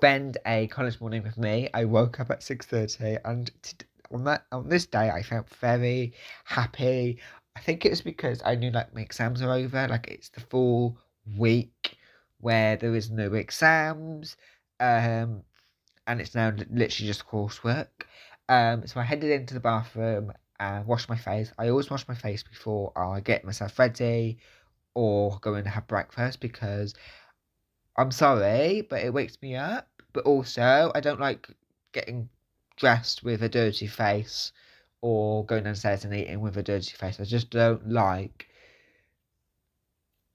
spend a college morning with me. I woke up at six thirty, and t- on that on this day, I felt very happy. I think it was because I knew like my exams are over. Like it's the full week where there is no exams, um, and it's now literally just coursework. Um, so I headed into the bathroom and washed my face. I always wash my face before I get myself ready or go and have breakfast because I'm sorry, but it wakes me up. But also, I don't like getting dressed with a dirty face or going downstairs and eating with a dirty face. I just don't like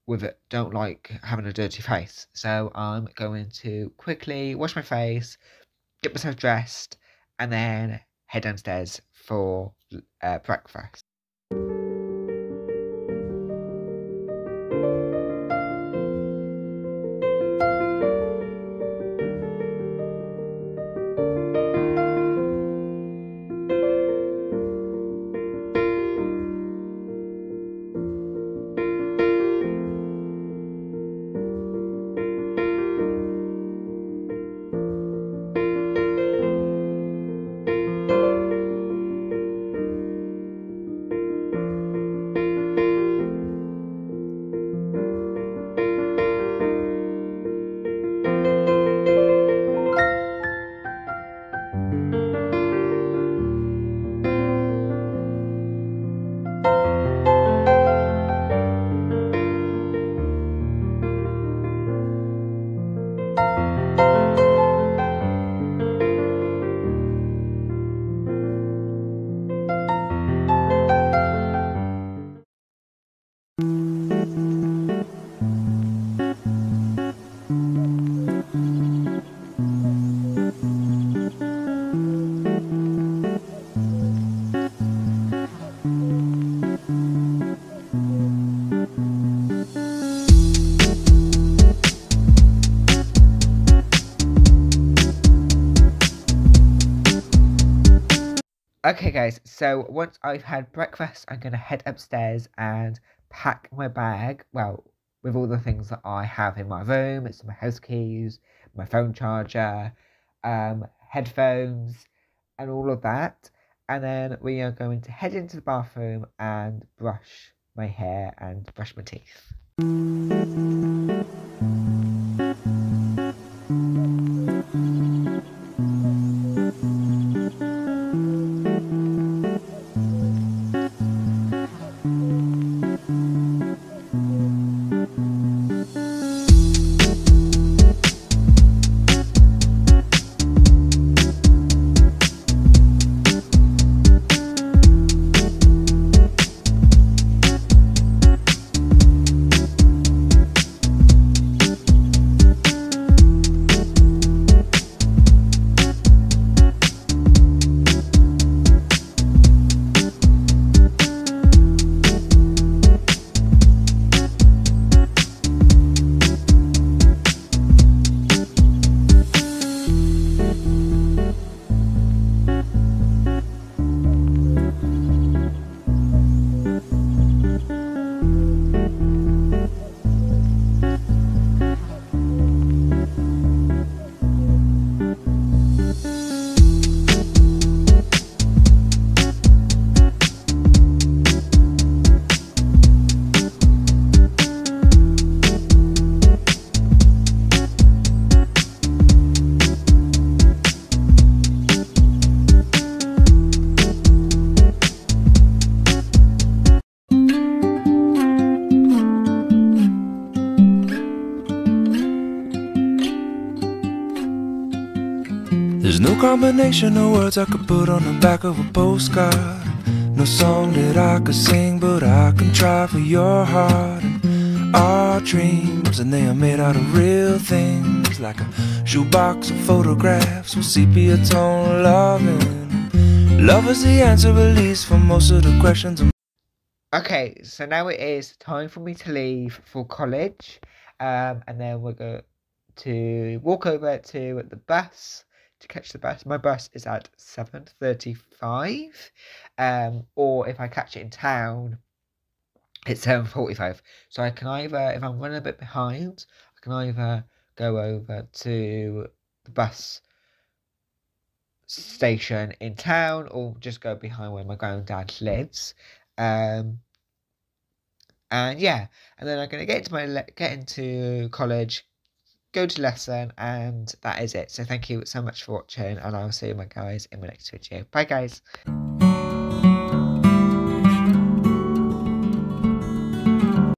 with it don't like having a dirty face. So I'm going to quickly wash my face, get myself dressed, and then head downstairs for uh, breakfast. Okay, guys, so once I've had breakfast, I'm going to head upstairs and pack my bag. Well, with all the things that I have in my room it's my house keys, my phone charger, um, headphones, and all of that. And then we are going to head into the bathroom and brush my hair and brush my teeth. There's no combination of words I could put on the back of a postcard. No song that I could sing, but I can try for your heart. And our dreams, and they are made out of real things, like a shoebox of photographs with sepia tone loving. Love is the answer, at least, for most of the questions. Okay, so now it is time for me to leave for college, um, and then we're going to walk over to the bus to catch the bus. My bus is at seven thirty-five, um, or if I catch it in town, it's seven forty-five. So I can either, if I'm running a bit behind, I can either go over to the bus station in town or just go behind where my granddad lives. Um, and yeah, and then I'm gonna get into my get into college, go to lesson, and that is it. So thank you so much for watching, and I will see you my guys in my next video. Bye, guys.